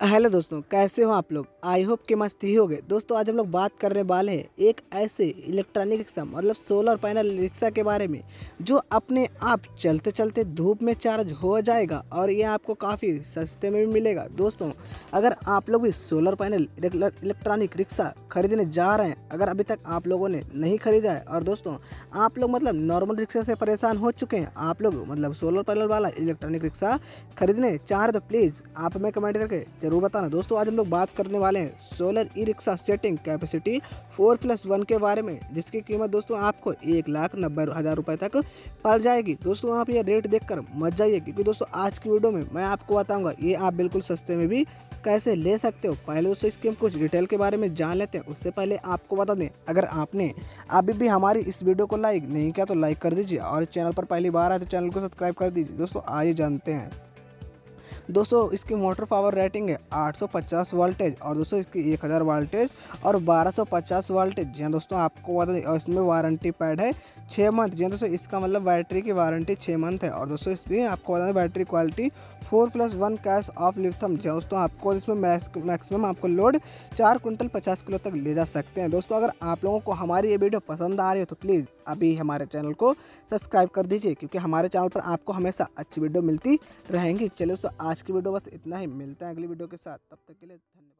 Hello दोस्तों, कैसे हो आप लोग? आई होप के मस्त ही होगे। दोस्तों, आज हम लोग बात करने वाले हैं एक ऐसे इलेक्ट्रॉनिक रिक्शा मतलब सोलर पैनल रिक्शा के बारे में, जो अपने आप चलते चलते धूप में चार्ज हो जाएगा और ये आपको काफ़ी सस्ते में भी मिलेगा। दोस्तों, अगर आप लोग भी सोलर पैनल इलेक्ट्रॉनिक रिक्शा खरीदने जा रहे हैं, अगर अभी तक आप लोगों ने नहीं खरीदा है, और दोस्तों, आप लोग मतलब नॉर्मल रिक्शा से परेशान हो चुके हैं, आप लोग मतलब सोलर पैनल वाला इलेक्ट्रॉनिक रिक्शा खरीदने चाह रहे तो प्लीज़ आप हमें कमेंट करके ज़रूर बताना। दोस्तों, आज हम लोग बात करने वाले हैं solar E rickshaw seating capacity four plus one के बारे में, जिसकी कीमत दोस्तों आपको एक लाख नब्बे हज़ार रुपये तक पड़ जाएगी। दोस्तों, आप ये रेट देखकर मत जाइए, क्योंकि दोस्तों, आज की वीडियो में मैं आपको बताऊँगा, ये आप बिल्कुल सस्ते में भी कैसे ले सकते हो। पहले दोस्तों, इसके हम कुछ डिटेल के बारे में जान लेते हैं। उससे पहले आपको बता दें, अगर आपने अभी भी हमारी इस वीडियो को लाइक नहीं किया तो लाइक कर दीजिए, और चैनल पर पहली बार आए तो चैनल को सब्सक्राइब कर दीजिए। दोस्तों, आइए जानते हैं। दोस्तों, इसकी मोटर पावर रेटिंग है 850 वोल्टेज और दोस्तों, इसकी 1000 वोल्टेज और 1250 वोल्टेज। जी हाँ दोस्तों, आपको बता दें इसमें वारंटी पैड है छः मंथ। जी हाँ दोस्तों, इसका मतलब बैटरी की वारंटी छः मंथ है। और दोस्तों, इसमें आपको बता दें, battery quality four plus one cash of lithium दोस्तों, आपको इसमें मैक्सिमम आपको लोड चार कुंटल पचास किलो तक ले जा सकते हैं। दोस्तों, अगर आप लोगों को हमारी ये वीडियो पसंद आ रही है तो प्लीज़ अभी हमारे चैनल को सब्सक्राइब कर दीजिए, क्योंकि हमारे चैनल पर आपको हमेशा अच्छी वीडियो मिलती रहेंगी। चलो सो आज की वीडियो बस इतना ही। मिलता है अगली वीडियो के साथ। तब तक के लिए धन्यवाद।